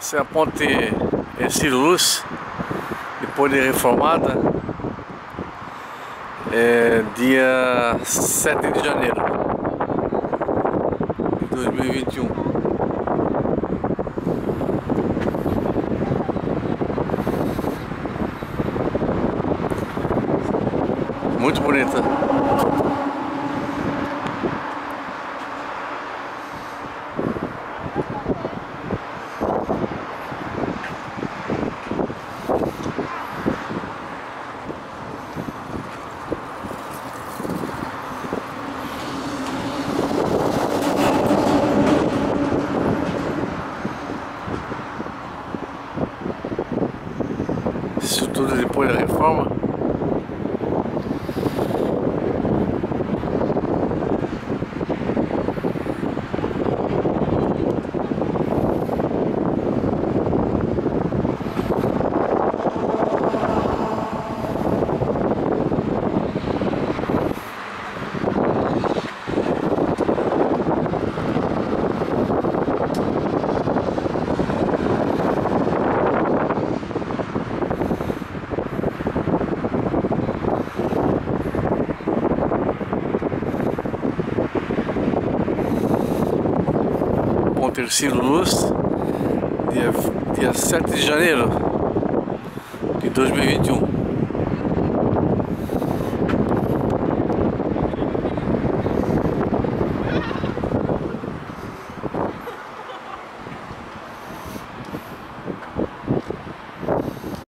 Essa é a ponte Luz, depois de reformada, é dia 7 de janeiro de 2021. Muito bonita. Tudo depois da reforma. Terceiro Luz, dia, dia 7 de janeiro de 2021.